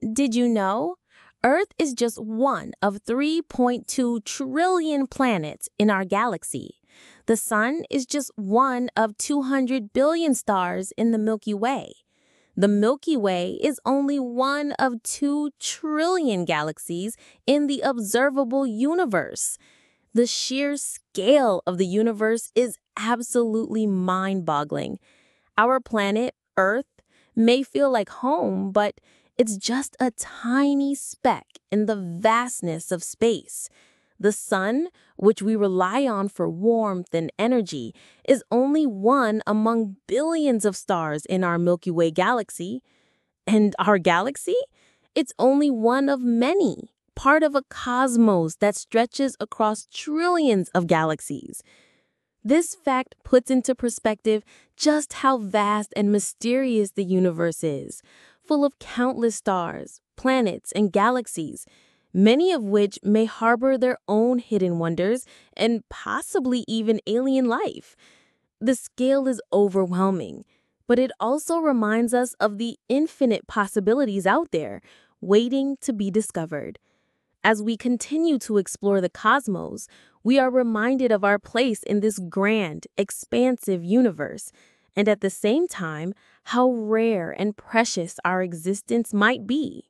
Did you know? Earth is just one of 3.2 trillion planets in our galaxy. The Sun is just one of 200 billion stars in the Milky Way. The Milky Way is only one of 2 trillion galaxies in the observable universe. The sheer scale of the universe is absolutely mind boggling. Our planet, Earth, may feel like home, but it's just a tiny speck in the vastness of space. The sun, which we rely on for warmth and energy, is only one among billions of stars in our Milky Way galaxy. And our galaxy? It's only one of many, part of a cosmos that stretches across trillions of galaxies. This fact puts into perspective just how vast and mysterious the universe is full of countless stars, planets, and galaxies, many of which may harbor their own hidden wonders and possibly even alien life. The scale is overwhelming, but it also reminds us of the infinite possibilities out there waiting to be discovered. As we continue to explore the cosmos, we are reminded of our place in this grand, expansive universe and at the same time, how rare and precious our existence might be.